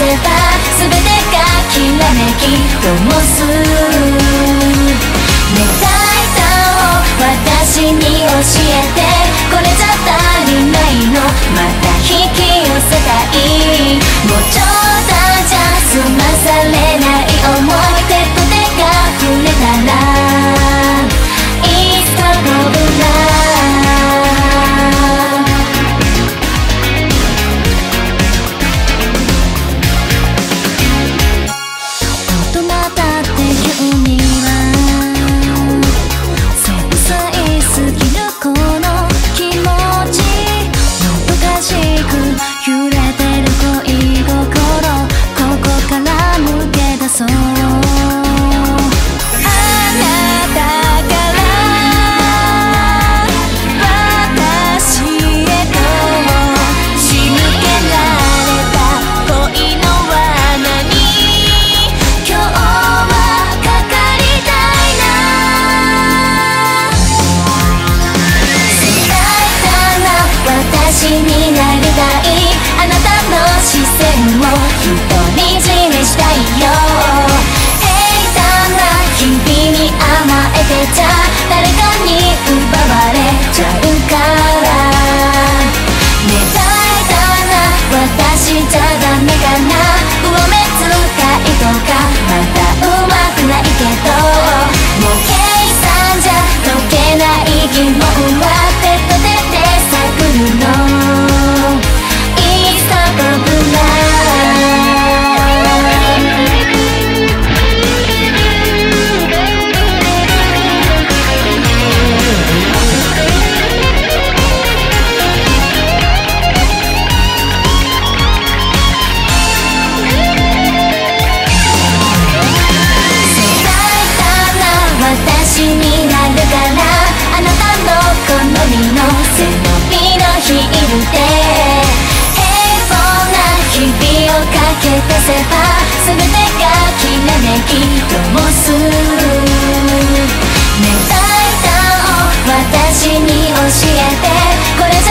せば全てがきらめき灯す。願いたを私に教えて。私になりたいあなたの視線を独り占めしたいよ。平坦な日々に甘えてちゃ誰かに奪われちゃうから。願えたら私じゃダメかな。上目遣いとか。まだうまくないけど。もう計算じゃ解けない疑問は手と手で探るの。全てがきらめき灯す願いたを私に教えて。これじゃ